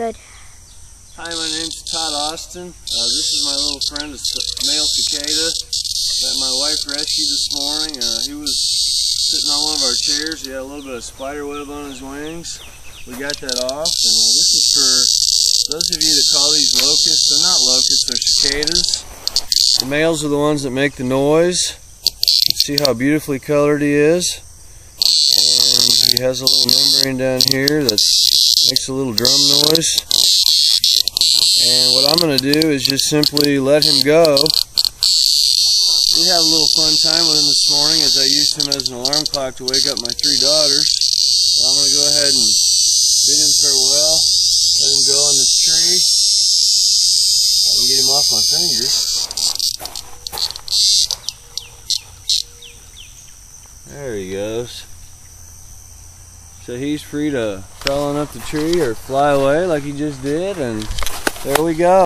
Good. Hi, my name's Todd Austin. Uh, this is my little friend, a male cicada that my wife rescued this morning. Uh, he was sitting on one of our chairs. He had a little bit of spider web on his wings. We got that off, and uh, this is for those of you that call these locusts. They're not locusts, they're cicadas. The males are the ones that make the noise. See how beautifully colored he is. He has a little membrane down here that makes a little drum noise. And what I'm going to do is just simply let him go. We had a little fun time with him this morning as I used him as an alarm clock to wake up my three daughters. I'm going to go ahead and bid him farewell, let him go on this tree, and get him off my fingers. There he goes. So he's free to fall on up the tree or fly away like he just did, and there we go.